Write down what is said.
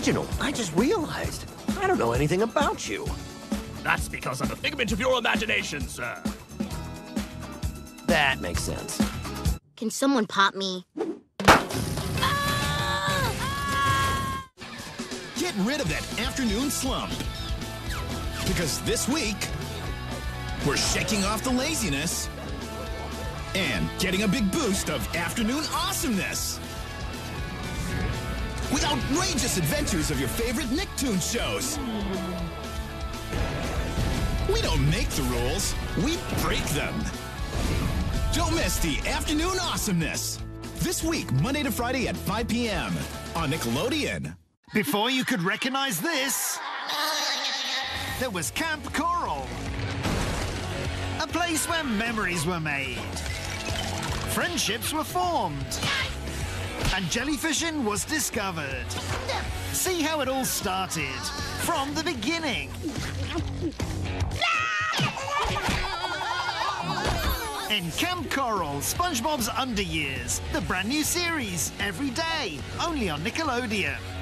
Reginald, I just realized I don't know anything about you. That's because I'm a figment of your imagination, sir. That makes sense. Can someone pop me? Get rid of that afternoon slump. Because this week, we're shaking off the laziness and getting a big boost of afternoon awesomeness. With outrageous adventures of your favorite Nicktoon shows. We don't make the rules, we break them. Don't miss the afternoon awesomeness. This week, Monday to Friday at 5 p.m. on Nickelodeon. Before you could recognize this, there was Kamp Koral. A place where memories were made, friendships were formed, and jellyfishing was discovered. See how it all started from the beginning. In Kamp Koral, SpongeBob's Under Years, the brand new series, every day, only on Nickelodeon.